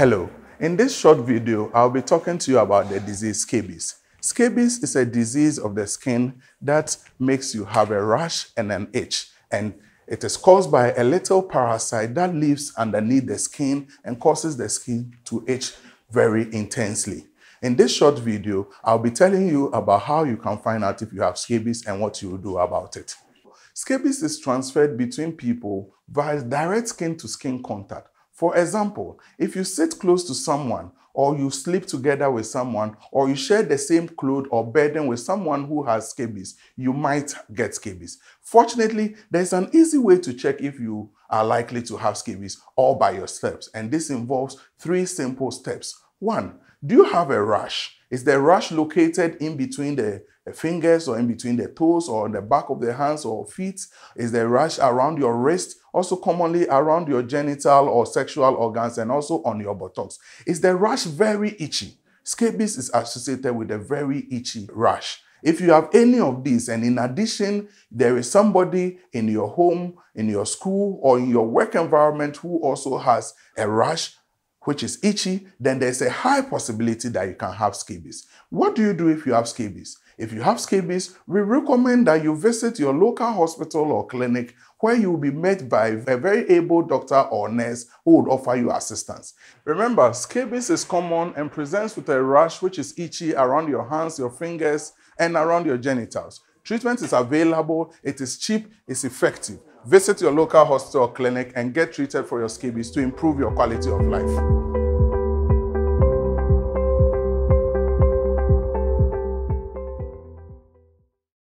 Hello. In this short video, I'll be talking to you about the disease scabies. Scabies is a disease of the skin that makes you have a rash and an itch. And it is caused by a little parasite that lives underneath the skin and causes the skin to itch very intensely. In this short video, I'll be telling you about how you can find out if you have scabies and what you will do about it. Scabies is transferred between people via direct skin to skin contact. For example, if you sit close to someone or you sleep together with someone or you share the same clothes or bedding with someone who has scabies, you might get scabies. Fortunately, there's an easy way to check if you are likely to have scabies all by yourselves. And this involves three simple steps. One, do you have a rash? Is the rash located in between the fingers or in between the toes or on the back of the hands or feet? Is the rash around your wrist? Also commonly around your genital or sexual organs and also on your buttocks. Is the rash very itchy? Scabies is associated with a very itchy rash. If you have any of these, and in addition, there is somebody in your home, in your school, or in your work environment who also has a rash, which is itchy, then there's a high possibility that you can have scabies. What do you do if you have scabies? If you have scabies, we recommend that you visit your local hospital or clinic where you will be met by a very able doctor or nurse who would offer you assistance. Remember, scabies is common and presents with a rash which is itchy around your hands, your fingers, and around your genitals. Treatment is available, it is cheap, it's effective. Visit your local hospital or clinic and get treated for your scabies to improve your quality of life.